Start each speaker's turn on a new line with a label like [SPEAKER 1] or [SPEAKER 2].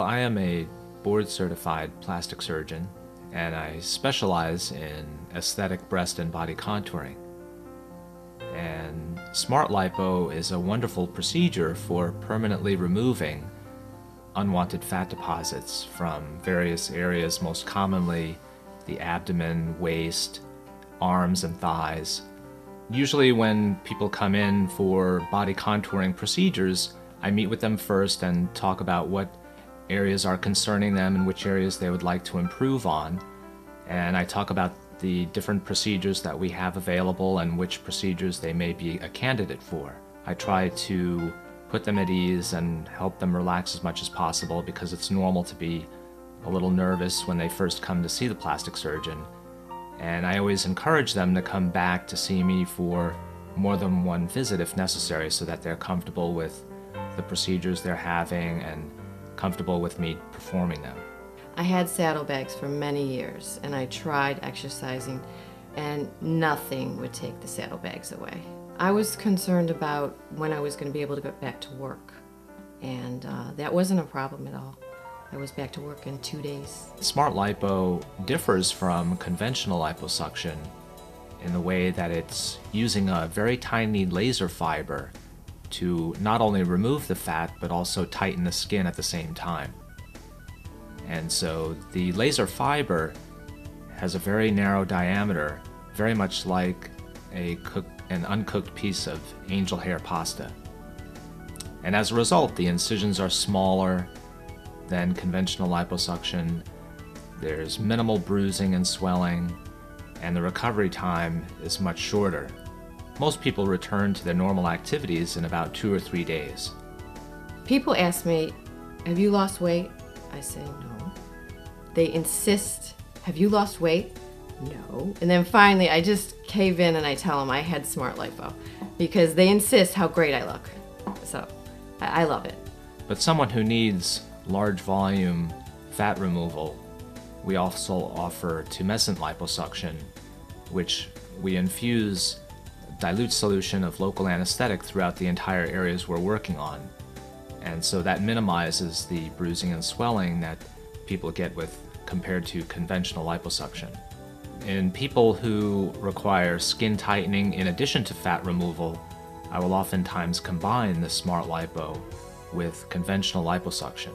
[SPEAKER 1] I am a board certified plastic surgeon and I specialize in aesthetic breast and body contouring. And Smart Lipo is a wonderful procedure for permanently removing unwanted fat deposits from various areas, most commonly the abdomen, waist, arms, and thighs. Usually, when people come in for body contouring procedures, I meet with them first and talk about what areas are concerning them and which areas they would like to improve on. And I talk about the different procedures that we have available and which procedures they may be a candidate for. I try to put them at ease and help them relax as much as possible because it's normal to be a little nervous when they first come to see the plastic surgeon. And I always encourage them to come back to see me for more than one visit if necessary so that they're comfortable with the procedures they're having and comfortable with me performing them.
[SPEAKER 2] I had saddlebags for many years and I tried exercising and nothing would take the saddlebags away. I was concerned about when I was going to be able to get back to work and uh, that wasn't a problem at all. I was back to work in two days.
[SPEAKER 1] Smart Lipo differs from conventional liposuction in the way that it's using a very tiny laser fiber to not only remove the fat but also tighten the skin at the same time. And so the laser fiber has a very narrow diameter, very much like a cooked, an uncooked piece of angel hair pasta. And as a result, the incisions are smaller than conventional liposuction. There's minimal bruising and swelling, and the recovery time is much shorter. Most people return to their normal activities in about two or three days.
[SPEAKER 2] People ask me, Have you lost weight? I say, No. They insist, Have you lost weight? No. And then finally, I just cave in and I tell them I had smart lipo because they insist how great I look. So I, I love it.
[SPEAKER 1] But someone who needs large volume fat removal, we also offer tumescent liposuction, which we infuse dilute solution of local anesthetic throughout the entire areas we're working on. And so that minimizes the bruising and swelling that people get with compared to conventional liposuction. In people who require skin tightening in addition to fat removal, I will oftentimes combine the Smart Lipo with conventional liposuction.